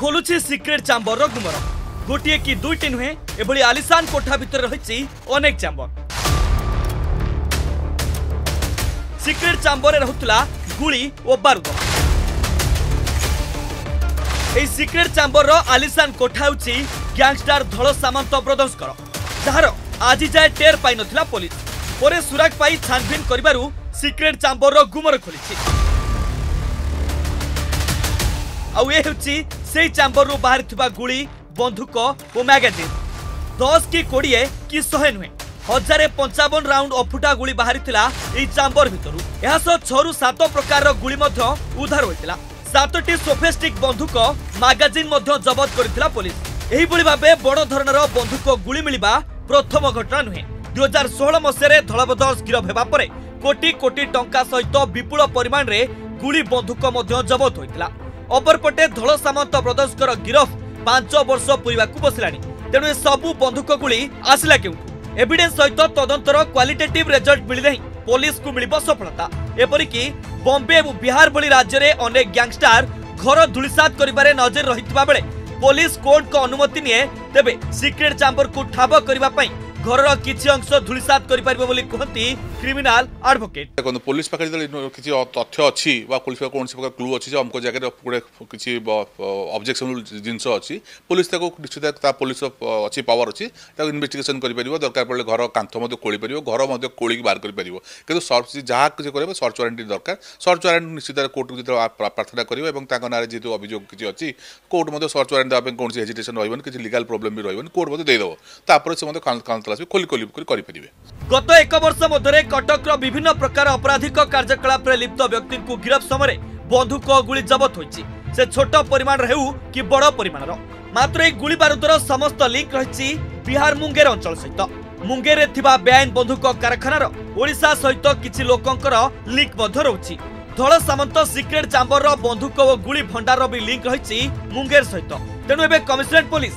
খোলুছি secret চাম্বর গুমর গোটিয়ে কি দুইটি নুহে এভাবে আলিসান কোঠা ভিতরে রয়েছে অনেক চাম্বর সিক্রেট চাম্বরে রহুতলা গুড়ি ও বারুদ এই সিক্রেট চাম্বর আলিসান কোঠা হচ্ছে গ্যাংস্টার ধল সামন্ত ব্রদংশকর যার আজি যায় টের পাই নথিলা পুলিশ পরে সুরাগ পাই ছানভিন করিবারু সিক্রেট চাম্বর গুমর খোলিছে আউ এ হচ্ছে সেই ଚାମ୍ବରରୁ ବାହାରିଥିବା ଗୁଳି ବନ୍ଧୁକ ଓ ମ୍ୟାଗାଜିନ୍ ଦଶ କି କୋଡ଼ିଏ କି ଶହେ ନୁହେଁ ହଜାରେ ପଞ୍ଚାବନ ରାଉଣ୍ଡ ଅଫୁଟା ଗୁଳି ବାହାରିଥିଲା ଏହି ଚାମ୍ବର ଭିତରୁ ଏହା ସହ ଛଅରୁ ସାତ ପ୍ରକାରର ଗୁଳି ମଧ୍ୟ ଉଦ୍ଧାର ହୋଇଥିଲା ସାତଟି ସୋଫେଷ୍ଟିକ୍ ବନ୍ଧୁକ ମାଗାଜିନ୍ ମଧ୍ୟ ଜବତ କରିଥିଲା ପୋଲିସ ଏହିଭଳି ଭାବେ ବଡ଼ ଧରଣର ବନ୍ଧୁକ ଗୁଳି ମିଳିବା ପ୍ରଥମ ଘଟଣା ନୁହେଁ ଦୁଇ ହଜାର ଷୋହଳ ମସିହାରେ ଧଳବଦସ ଗିରଫ ହେବା ପରେ କୋଟି କୋଟି ଟଙ୍କା ସହିତ ବିପୁଳ ପରିମାଣରେ ଗୁଳି ବନ୍ଧୁକ ମଧ୍ୟ ଜବତ ହୋଇଥିଲା ଅପରପଟେ ଧଳ ସାମନ୍ତ ବ୍ରଦର୍ସଙ୍କର ଗିରଫ ପାଞ୍ଚ ବର୍ଷ ପୂରିବାକୁ ବସିଲାଣି ତେଣୁ ଏସବୁ ବନ୍ଧୁକ ଗୁଳି ଆସିଲା କେଉଁଠୁ ଏଭିଡେନ୍ସ ସହିତ ତଦନ୍ତର କ୍ୱାଲିଟେଟିଭ୍ ରେଜଲ୍ଟ ମିଳିନାହିଁ ପୋଲିସକୁ ମିଳିବ ସଫଳତା ଏପରିକି ବମ୍ବେ ଏବଂ ବିହାର ଭଳି ରାଜ୍ୟରେ ଅନେକ ଗ୍ୟାଙ୍ଗଷ୍ଟାର ଘର ଧୂଳିସାତ କରିବାରେ ନଜର ରହିଥିବା ବେଳେ ପୋଲିସ କୋର୍ଟଙ୍କ ଅନୁମତି ନିଏ ତେବେ ସିକ୍ରେଟ୍ ଚାମ୍ବରକୁ ଠାବ କରିବା ପାଇଁ ঘরর কিছু অংশ ধূলিসাত করিপারিব বলে কুহতি ক্রিমিনাল আডভোকেট দেখুন পুলিশ পাখে যদি কিছু তথ্য অছি বা পুলিশ পাখে কোনসি প্রকার ক্লু অছি যে অমক জায়গায় গোটে কিছু অবজেকশনাল জিনিস অছি পুলিশ তাকে নিশ্চিত তা পুলিশ অছি পাওয়ার অছি তাকে ইনভেস্টিগেশন করিপারিব দরকার পড়লে ঘর কান্থ মধ্যে কোলি পারিব ঘর মধ্যে কোলিকি বাহার করিপারিব কিন্তু সর্চ যাহা কিছু করবে সর্চ ওয়ারেন্টি দরকার সর্চ ওয়ারেন্টি নিশ্চিত কোর্টକୁ ଯେତେବେଳେ ପ୍ରାର୍ଥନା କରିବ ଏବଂ ତାଙ୍କ ନାଁରେ ଯେହେତୁ ଅଭିଯୋଗ କିଛି ଅଛି କୋର୍ଟ ମଧ୍ୟ ସର୍ଚ୍ଚ ୱାରେଣ୍ଟ ଦେବା ପାଇଁ କୌଣସି ହେଜିଟେସନ୍ ରହିବନି କିଛି ଲିଗାଲ୍ ପ୍ରୋବ୍ଲେମ୍ ବି ରହିବନି କୋର୍ଟ ମଧ୍ୟ ଦେଇଦେବ ତାପରେ ସେ ମଧ୍ୟ ଖାନତଲାସ ବି ଖୋଲି ଖୋଲି କରିପାରିବେ ଗତ ଏକ ବର୍ଷ ମଧ୍ୟରେ କଟକର ବିଭିନ୍ନ ପ୍ରକାର ଅପରାଧିକ କାର୍ଯ୍ୟକଳାପରେ ଲିପ୍ତ ବ୍ୟକ୍ତିଙ୍କୁ ଗିରଫ ସମୟରେ ବନ୍ଧୁକ ଗୁଳି ଜବତ ହୋଇଛି ସେ ଛୋଟ ପରିମାଣର ହେଉ କି ବଡ଼ ପରିମାଣର ମାତ୍ର ଏହି ଗୁଳି ବାରୁଦର ସମସ୍ତ ଲିଙ୍କ୍ ରହିଛି ବିହାର ମୁଙ୍ଗେର ଅଞ୍ଚଳ ସହିତ ମୁଙ୍ଗେରରେ ଥିବା ବେଆଇନ ବନ୍ଧୁକ କାରଖାନାର ଓଡ଼ିଶା ସହିତ କିଛି ଲୋକଙ୍କର ଲିଙ୍କ୍ ମଧ୍ୟ ରହୁଛି ଧଳ ସାମନ୍ତ ସିକ୍ରେଟ୍ ଚାମ୍ବରର ବନ୍ଧୁକ ଓ ଗୁଳି ଭଣ୍ଡାରର ବି ଲିଙ୍କ୍ ରହିଛି ମୁଙ୍ଗେର ସହିତ ତେଣୁ ଏବେ କମିଶନରେଟ୍ ପୋଲିସ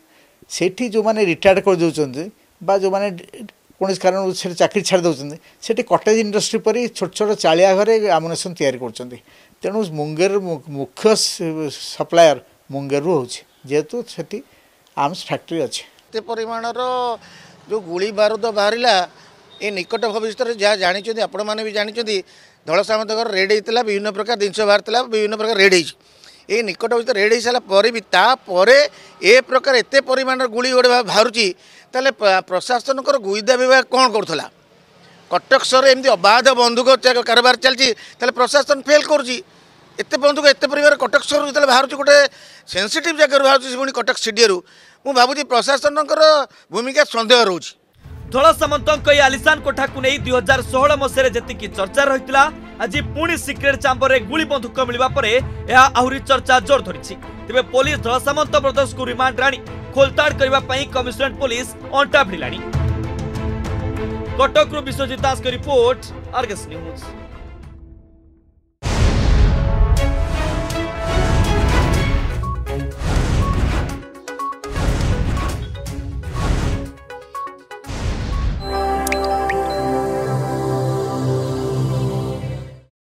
ସେଠି ଯେଉଁମାନେ ରିଟାୟାର୍ଡ଼ କରିଦେଉଛନ୍ତି ବା ଯେଉଁମାନେ କୌଣସି କାରଣରୁ ସେଠି ଚାକିରି ଛାଡ଼ି ଦେଉଛନ୍ତି ସେଠି କଟେଜ୍ ଇଣ୍ଡଷ୍ଟ୍ରି ପରି ଛୋଟ ଛୋଟ ଚାଳିଆ ଘରେ ଆମ୍ୟୁନେସନ୍ ତିଆରି କରୁଛନ୍ତି ତେଣୁ ମୁଙ୍ଗେର ମୁଖ୍ୟ ସପ୍ଲାୟର ମୁଙ୍ଗେରରୁ ହେଉଛି ଯେହେତୁ ସେଠି ଆର୍ମସ୍ ଫ୍ୟାକ୍ଟ୍ରି ଅଛି ଏତେ ପରିମାଣର ଯେଉଁ ଗୁଳି ବାରୁଦ ବାହାରିଲା ଏ ନିକଟ ଭବିଷ୍ୟତରେ ଯାହା ଜାଣିଛନ୍ତି ଆପଣମାନେ ବି ଜାଣିଛନ୍ତି ସାମନ୍ତଙ୍କର ରେଡ଼୍ ହେଇଥିଲା ବିଭିନ୍ନ ପ୍ରକାର ଜିନିଷ ବାହାରିଥିଲା ବିଭିନ୍ନ ପ୍ରକାର ରେଡ଼୍ ହେଇଛି ଏଇ ନିକଟ ଭିତରେ ରେଡ଼୍ ହେଇସାରିଲା ପରେ ବି ତାପରେ ଏ ପ୍ରକାର ଏତେ ପରିମାଣର ଗୁଳି ଗୁଡ଼ା ବାହାରୁଛି ତାହେଲେ ପ୍ରଶାସନଙ୍କର ଗୁଇନ୍ଦା ବିଭାଗ କ'ଣ କରୁଥିଲା କଟକ ସହର ଏମିତି ଅବାଧ ବନ୍ଧୁକ କାରବାର ଚାଲିଛି ତାହେଲେ ପ୍ରଶାସନ ଫେଲ୍ କରୁଛି ଏତେ ବନ୍ଧୁକ ଏତେ ପରିମାଣରେ କଟକ ସହରରୁ ଯେତେବେଳେ ବାହାରୁଛି ଗୋଟେ ସେନ୍ସିଟିଭ୍ ଜାଗାରୁ ବାହାରୁଛି ପୁଣି କଟକ ସିଡ଼ିଏରୁ ମୁଁ ଭାବୁଛି ପ୍ରଶାସନଙ୍କର ଭୂମିକା ସନ୍ଦେହ ରହୁଛି ଧଳ ସାମନ୍ତଙ୍କ ଏଇ ଆଲିସାନ କୋଠାକୁ ନେଇ ଦୁଇ ହଜାର ଷୋହଳ ମସିହାରେ ଯେତିକି ଚର୍ଚ୍ଚା ରହିଥିଲା ଆଜି ପୁଣି ସିକ୍ରେଟ୍ ଚାମ୍ବରରେ ଗୁଳି ବନ୍ଧୁକ ମିଳିବା ପରେ ଏହା ଆହୁରି ଚର୍ଚ୍ଚା ଜୋର ଧରିଛି ତେବେ ପୋଲିସ ଦଳ ସାମନ୍ତ ବ୍ରଦର୍ସଙ୍କୁ ରିମାଣ୍ଡରେ ଆଣି ଖୋଲତାଡ଼ କରିବା ପାଇଁ କମିଶନରେଟ୍ ପୋଲିସ ଅଣ୍ଟା ଭିଡ଼ିଲାଣି କଟକରୁ ବିଶ୍ୱଜିତ ଦାସଙ୍କ ରିପୋର୍ଟ ଆର୍ଗସ୍ ନ୍ୟୁଜ୍